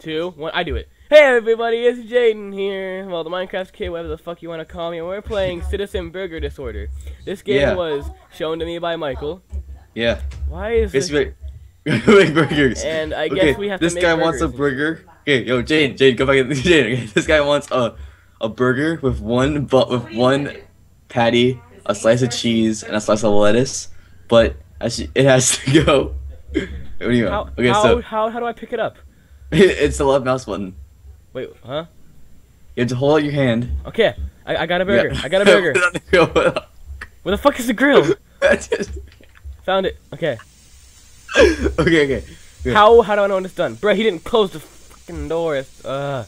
two, one. I do it. Hey everybody, it's Jaden here. Well, the Minecraft kid, whatever the fuck you want to call me, and we're playing Citizen Burger Disorder. This game Yeah. was shown to me by Michael. Yeah. Why is Guess this? we make burgers. And I guess okay, we have to this make guy wants a burger. Okay, yo, Jane, Jane, go back. in- Jane, okay, this guy wants a a burger with one but with one patty, a slice of cheese, and a slice of lettuce. But it has to go. What do you How, want? Okay, how, so how, how do I pick it up? it's the left mouse button. Wait, huh? You have to hold out your hand. Okay, I, I got a burger. Yeah. I got a burger. Put it on the grill. Where the fuck is the grill? Just- Found it. Okay. okay, okay. Yeah. How how do I know when it's done? Bro, he didn't close the fucking door. Uh.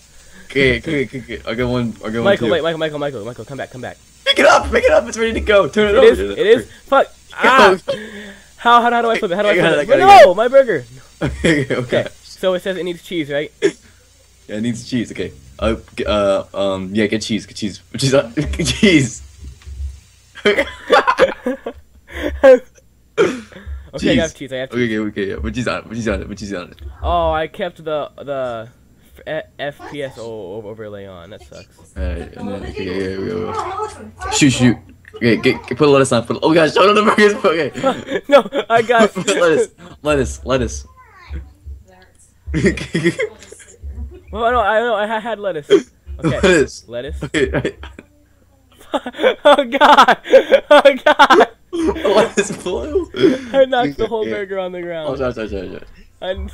Okay, okay, okay, okay. I'll get one. I'll get Michael, one. wait, too. Michael, Michael, Michael, Michael, come back, come back. Pick it up, pick it up. It's ready to go. Turn it, It over. Is, it is. Fuck. Ah. How, how how do I flip it? How do I I flip it, it? I got no, I got my burger. okay, okay. Okay. So it says it needs cheese, right? Yeah, it needs cheese. Okay. Uh, uh, um, yeah, get cheese, get cheese, cheese, uh, cheese. Okay, I have cheese. I have cheese. Okay, okay, okay, yeah. Put cheese on it. Put cheese on it. Put cheese on it. Oh, I kept the the F- FPS overlay on. That sucks. Alright, and then okay, yeah, yeah, we go. Shoot, shoot. Okay, get, get put a lettuce on. Put, oh gosh, them the burgers. Okay. no, I got Put lettuce, lettuce, lettuce. Well, no, I know. I had lettuce. Okay. lettuce. Lettuce. Okay, right. oh god! Oh god! lettuce blue. I knocked the whole Yeah. burger on the Oh, ground. sorry, sorry, sorry, sorry. And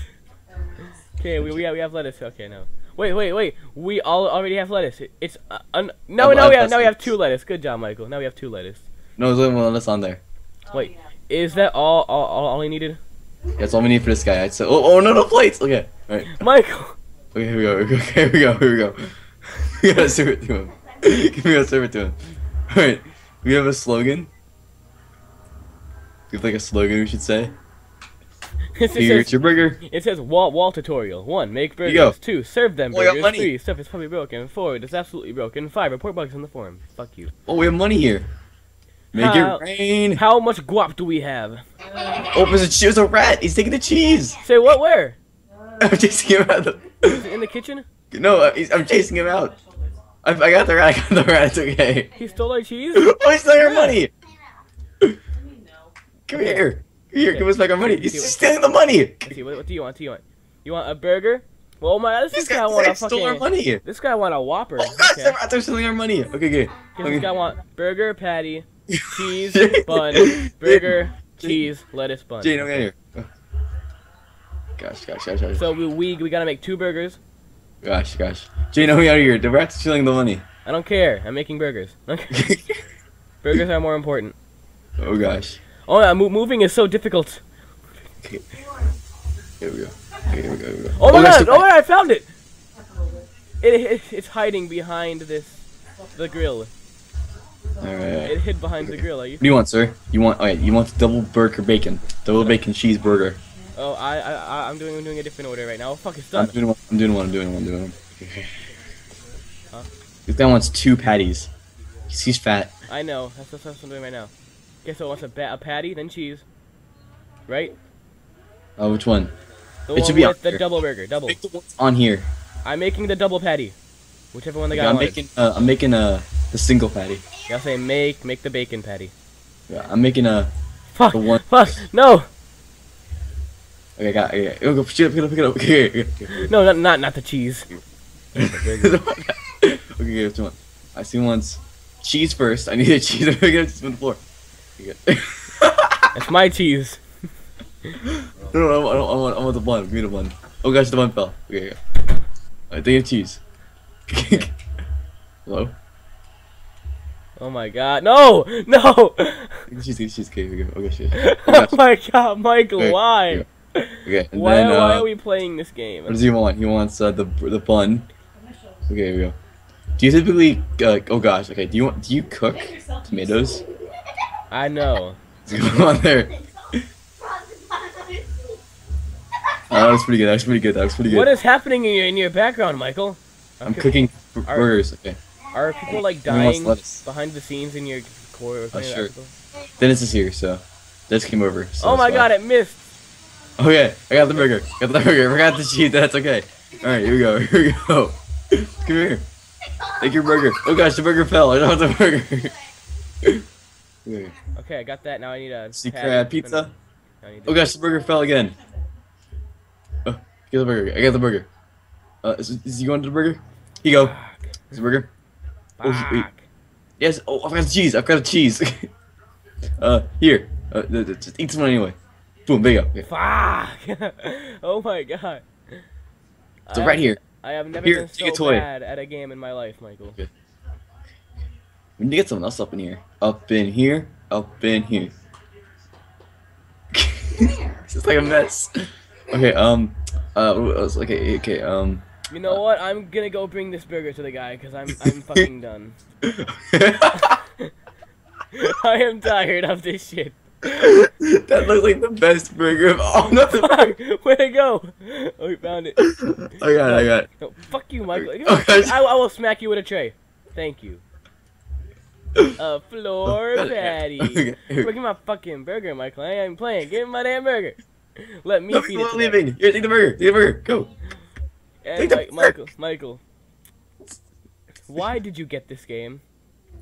okay, we we have, we have lettuce. Okay, no. Wait, wait, wait. We all already have lettuce. It's uh, un- no, now I've we have now we have two lettuce. Good job, Michael. Now we have two lettuce. No, there's only one lettuce on there. Wait, is that all all all, all I needed? That's all we need for this guy. I'd say. Oh, oh no, no plates. Okay, all right. Michael. Okay, here we go. Okay, here we go. Here we go. We gotta serve it to him. we gotta serve it to him. All right. We have a slogan. We have like a slogan we should say. it, Here's says, your burger. it says wall wall tutorial. One, make burgers. Two, serve them Oh, burgers. Three, stuff is probably broken. Four, it is absolutely broken. Five, report bugs in the forum. Fuck you. Oh, we have money here. Make How- it rain. How much guap do we have? Oh, there's a, there's a rat. He's taking the cheese. Say what? Where? I'm chasing him out. Of Is it in the kitchen? No, uh, he's, I'm chasing him out. I, I got the rat. I got the rat. It's okay. He stole our cheese. Oh, he's stealing our Yeah. money. Come here. Come here, Okay. give us back our money. He's Okay, stealing the money. See, what, what do you want? What do you want? You want a burger? Well, my this, This guy guy, want a this guy stole our money. This guy want a Whopper. Oh gosh, Okay. the rats are stealing our money. Okay, okay. This guy want burger, patty, cheese, bun, burger, cheese, lettuce, bun. Jane, I'm here. Oh. Gosh, gosh, gosh, gosh. So we, we we gotta make two burgers. Gosh, gosh. Jane, me out of here. The rats stealing the money. I don't care. I'm making burgers. Okay. burgers are more important. oh gosh. Oh, yeah, mo- moving is so difficult. Okay. Here we go. Here we go. Here we go. Oh my gosh, god! Oh my god! I found it. It, it it's hiding behind this the grill. All right. It hid behind the grill. Are you? What do you want, sir? You want? Oh yeah, you want the double burger bacon, double bacon cheeseburger. Oh, I I I- I'm doing I'm doing a different order right now. Oh, fuck, it's I'm done. doing one. I'm doing one. I'm doing one. I'm doing one. Huh? This guy wants two patties. He's, he's fat. I know. That's, that's what I'm doing right now. Guess so it wants a, ba- a patty, then cheese. Right? Oh, which one? The It one should be with on the here. double burger. Double. Make the ones on here. I'm making the double patty. Whichever one the Okay, guy I'm wanted. making. Uh, I'm making uh, the single patty. I'll say make make the bacon patty. Yeah, I'm making a. Fuck. The one- Fuck. No. Okay, got. Okay, okay, go pick it up. Pick it up. Pick it up. Okay, okay, okay. No, not not not the cheese. okay, okay, which one? I see one's cheese first. I need a cheese. I'm gonna on the floor. That's my cheese. No, no, I want, I want, I want the bun. Give me the bun. Oh gosh, the bun fell. Okay. Alright, they have cheese. Hello? Oh my god. No! No! Take the cheese, take the. Okay, go. Oh shit. Oh, my god, Michael, Okay, why? Okay, and Why, then, uh, why are we playing this game? what does he want? He wants uh, the the bun. Okay, here we go. Do you typically, uh, oh gosh, okay, do you want, do you cook tomatoes? I know. What's going on there? Oh, that was pretty good, that was pretty good, that was pretty good. What is happening in your, in your background, Michael? I'm cooking b- Are- burgers, okay. Are people like dying behind the scenes in your core? Oh, sure. Dennis is here, so Dennis came over. So Oh my fine. god, it missed. Okay, I got the burger. I Got the burger. I Forgot the cheese. That's okay. All right, here we go. Here we go. Come here. Take your burger. Oh gosh, the burger fell. I don't have the burger. Okay, I got that. Now I need a crab pizza. the- I need Oh gosh, the burger fell again. Oh, get the burger. I got the burger. Uh, is, is he going to the burger? Here you go. Is the burger? Oh, wait. Yes. Oh, I've got the cheese. I've got the cheese. uh, here. Uh, just eat one anyway. Boom. There you go. Okay. Fuck! oh my god. So I right have- here. I have never Here, been so toy. bad at a game in my life, Michael. Okay. We need to get someone else up in here. Up in here. Up in here. this is like a mess. Okay. Um. Uh. Okay. Okay. Um. You know what? I'm gonna go bring this burger to the guy because I'm I'm fucking done. I am tired of this shit. that looks like the best burger of all. No, the. Fuck! Where'd it go? Oh, we found it. I got it. I got it. No, fuck you, Michael. Oh. I, I will smack you with a tray. Thank you. A floor patty. okay. Look at my fucking burger, Michael. I ain't playing. Give me my damn burger. Let me No, feed people it leaving. Here, take the burger. Take the burger. Go. And Take the Mi- Michael, Michael. Why did you get this game?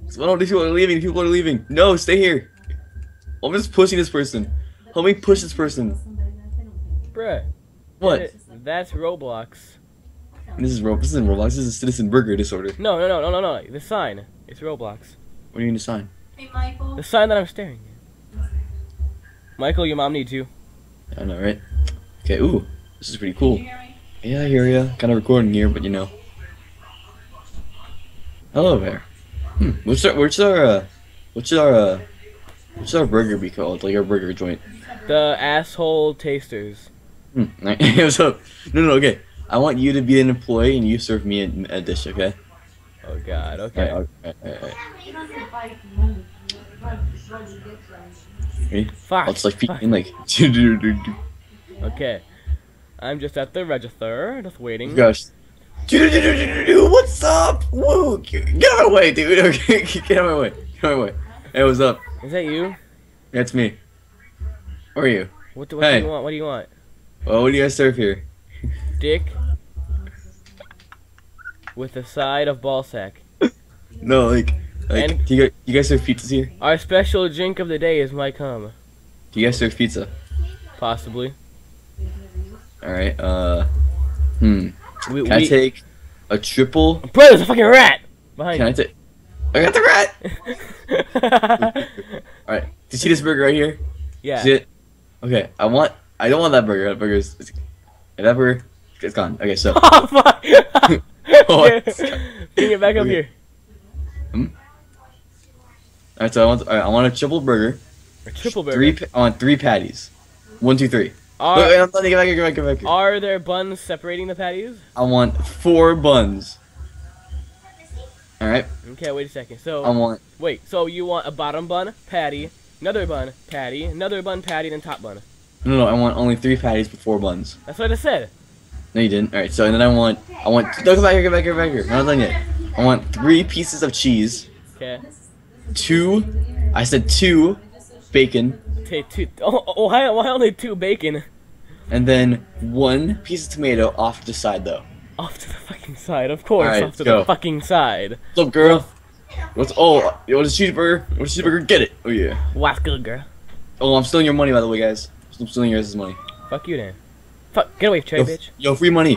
So all these people are leaving. People are leaving. No, stay here. I'm just pushing this person. Help me push this person. Bruh. What? th- That's Roblox. This is Ro- This isn't Roblox. This is citizen burger disorder. No, no, no, no, no, no. The sign. It's Roblox. What do you mean the sign? Hey, Michael. The sign that I'm staring at. Michael, your mom needs you. I know, right? Okay. Ooh, this is pretty cool. Yeah, I hear ya. Kind of recording here, but you know. Hello there. Hmm. What's our? What's our? Uh, what's our? Uh, what's our burger be called? Like our burger joint. The asshole tasters. Hmm. Up? No, no. Okay. I want you to be an employee and you serve me a, a dish. Okay. Oh god, okay. alright, alright, alright. Ready? Fuck. I'll like feed fuck. like. oh Okay. I'm just at the register, just waiting. gosh. What's up? Whoa! Get out of my way, dude. Okay, get out of my way. Get out of my way. Hey, what's up? Is that you? That's me. Where are you? What, do- what Hey. do you want? What do you want? Well, what do you guys serve here? Dick with a side of ball sack. No, like, like, And- do you guys, you guys serve pizzas here? Our special drink of the day is my cum. Do you guys serve pizza? Possibly. All right. Uh, hmm. We, Can I take a triple? Bro, there's a fucking rat behind Can I take? I got the rat. All right. Do you see this burger right here? yeah. See it? Okay. I want. I don't want that burger. That burger is. is that burger. It's gone. Okay. So. oh fuck! What? Bring it back up Okay. here. All right. So I want. All right, I want a triple burger. A triple burger. Three. I want three patties. One, two, three. Are, Wait, wait, I'm. Get back here. Get back here. Get back here. are there buns separating the patties? I want four buns. All right. Okay, wait a second. So I want. wait, so you want a bottom bun, patty, another bun, patty, another bun, patty, then top bun. No, no. I want only three patties with four buns. That's what I said. No, you didn't. All right. So and then I want. I want. No, get back here. Get back here. Get back here. Not done yet. I want three pieces of cheese. Okay. Two. I said two bacon. Take two. Oh, oh, why, why only two bacon? And then one piece of tomato off to the side though. Off to the fucking side, of course. Alright, off to go. the fucking side. What's up, girl? What's oh? You want a cheeseburger? You want a cheeseburger? Get it. Oh yeah. What's good, girl? Oh, I'm stealing your money by the way, guys. I'm stealing your guys' money. Fuck you then. Fuck, get away, Trey, Yo, bitch. yo, free money.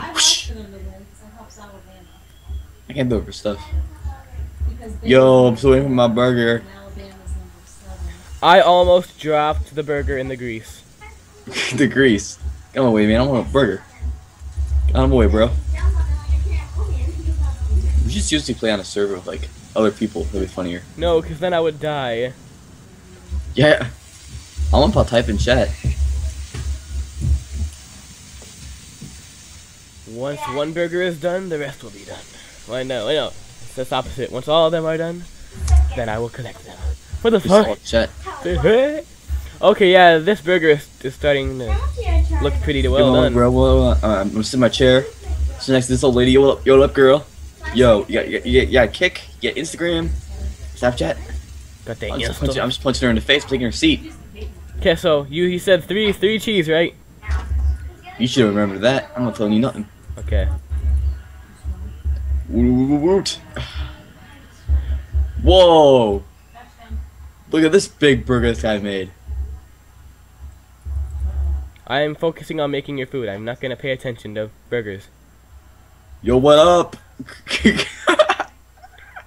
I can't do it for stuff. Yo, I'm still waiting for my burger. I almost dropped the burger in the grease. the grease. Get away, man. I want a burger. Get on my way, bro. We just usually play on a server with like other people. That'd be funnier. No, because then I would die. Yeah. I want to type in chat. Once one burger is done, the rest will be done. Well, no, I know. It's the opposite. Once all of them are done, then I will collect them. What the fuck? chat. okay, yeah, this burger is, is starting to look pretty well one, done. bro. Well, uh, I'm gonna sit in my chair. Sit next to this old lady. Yo, up, yo, what up, girl? Yo, you got, you got, you got, Kik? You got Instagram? Snapchat? God dang I'm just, punching, I'm just punching her in the face, taking her seat. Okay, so you he said three three cheese, right? You should remember that. I'm not telling you nothing. Okay. Woot. Whoa! Look at this big burger this guy made. I am focusing on making your food. I'm not gonna pay attention to burgers. Yo, what up?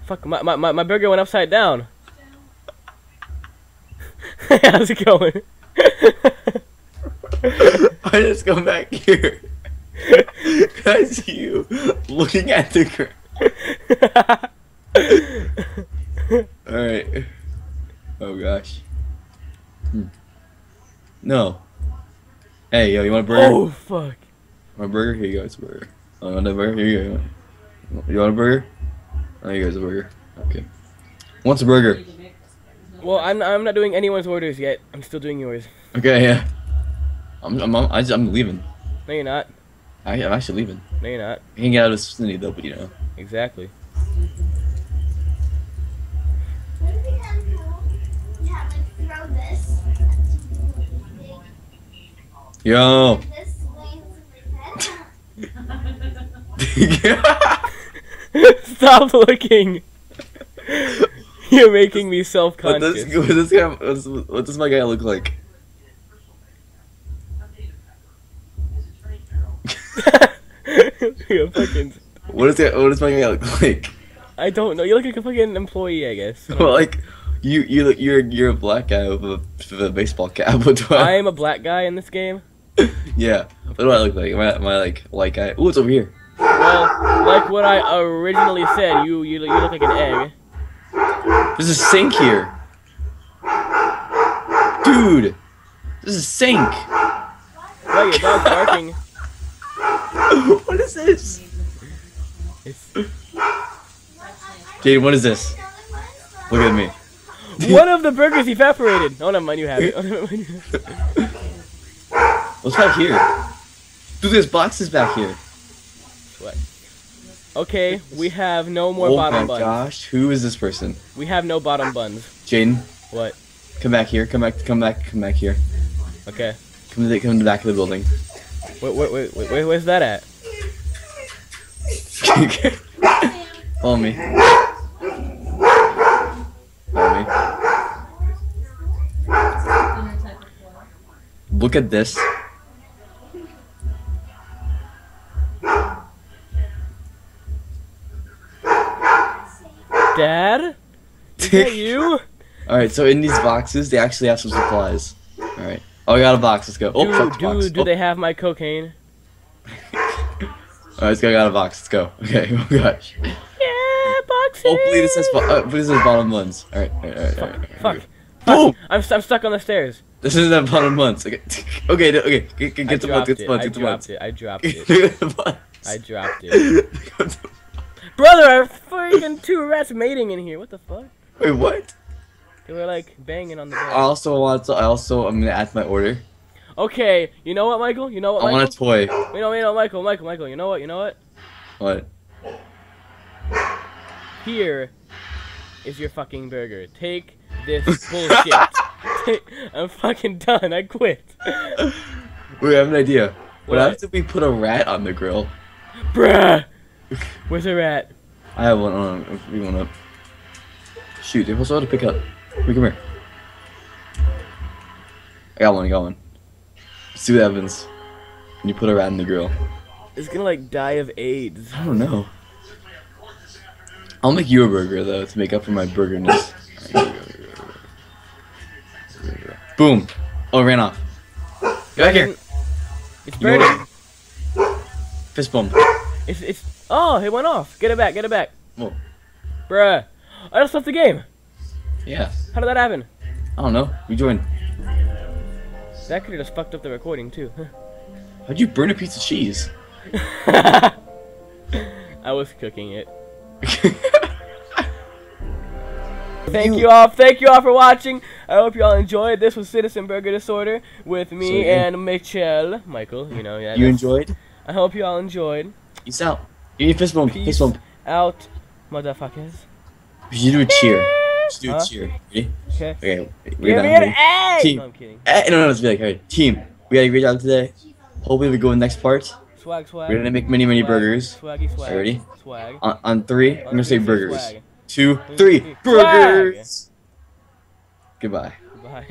Fuck, my, my, my, my burger went upside down. How's it going? I just come back here. That's you looking at the ground. Alright. Oh gosh. Hmm. No. Hey, yo, you want a burger? oh, fuck. Want a burger? Here you go, it's a burger. Oh, you want a burger? Here you go. You want a burger? Oh, you guys a burger. Okay. Wants a burger? Well, I'm, I'm not doing anyone's orders yet. I'm still doing yours. Okay, yeah. I'm I'm I'm, I just- I'm leaving. No, you're not. I, I'm actually leaving. No, you're not. I can get out of this vicinity though, but you know. Exactly. What if we had a pool? We had like throw this. Yo. This way into my head. Stop looking. You're making me self-conscious. what does, guy, what does what does my guy look like? Fucking. What does that, what does my guy look like? I don't know. You look like a fucking employee, I guess. well, like you you look you're you're a black guy with a, with a baseball cap. What do I I? am a black guy in this game. yeah. What do I look like? Am I, am I like white guy? Ooh, it's over here. Well, like what I originally said, you you, you look like an egg. There's a sink here. Dude, there's a sink. Well, your dog's barking. what is this? It's, Jade, what is this? Look at me. one of the burgers evaporated. Oh, never mind. You have oh, it. Oh, never mind, you have it. What's back here? Dude, there's boxes back here. What? Okay, we have no more oh bottom buns. Oh my gosh, who is this person? We have no bottom buns. Jaden, What? come back here. Come back. Come back. Come back here. Okay. Come to the, come to the back of the building. Wait, wait, wait, wait, wait where's that at? Follow me. Follow me. Look at this. Dad? Is that you? Alright, so in these boxes, they actually have some supplies. Alright. Oh, I got a box. Let's go. Oh, do fuck do, box. do oh. they have my cocaine? Alright, let's go. I got a box. Let's go. Okay. Oh, gosh. Yeah, boxes. Hopefully this says, uh, this says bottom ones. Alright, alright, alright. Fuck, fuck. alright. Fuck. Boom! I'm, st- I'm stuck on the stairs. This isn't a bottom ones. Okay, okay, okay. Get, get, I get the dropped. Get the buns. I the dropped it. I dropped it. The. I dropped it. Brother, are freaking two rats mating in here. What the fuck? Wait, what? They were like banging on the I also want to. I also. I'm gonna add my order. Okay, you know what, Michael? You know what, I Michael? want a toy. You know, you know, Michael, Michael, Michael. You know what? You know what? What? Here is your fucking burger. Take this bullshit. Take- I'm fucking done. I quit. Wait, I have an idea. What, What? happens if we put a rat on the grill? Bruh. Where's the rat? I have one on. If we want up. Shoot, they're supposed to pick up. We come here. I got one. I got one. Let's see what happens. When you put a rat in the grill. It's gonna like die of AIDS. I don't know. I'll make you a burger though to make up for my burgerness. Boom! Oh, it ran off. Get back here. It's burning. Fist bump. It's it's. Oh, it went off. Get it back. Get it back. Whoa. Bruh. I just left the game. Yeah. How did that happen? I don't know. Rejoin. That could have just fucked up the recording too. How'd you burn a piece of cheese? I was cooking it. Thank you all. Thank you all for watching. I hope you all enjoyed. This was Citizen Burger Disorder with me So, and Michelle. Michael, you know, yeah. You enjoyed? I hope you all enjoyed. Peace out. You need fist bump. Peace Fist bump. out, motherfuckers. We should do a cheer. Let's do a Huh? cheer. Ready? Okay. Okay. Give We're me done. an Ready? A. Team. No, I'm kidding. Eh, no, no, let's be like, alright, team. We had a great job today. Hopefully we go in the next part. Swag, swag. We're gonna make many, many swag, burgers. Swaggy, swag. Ready? Swag. On, on three, I'm gonna say Swag. burgers. Two, Swag. three, burgers. Goodbye. Bye.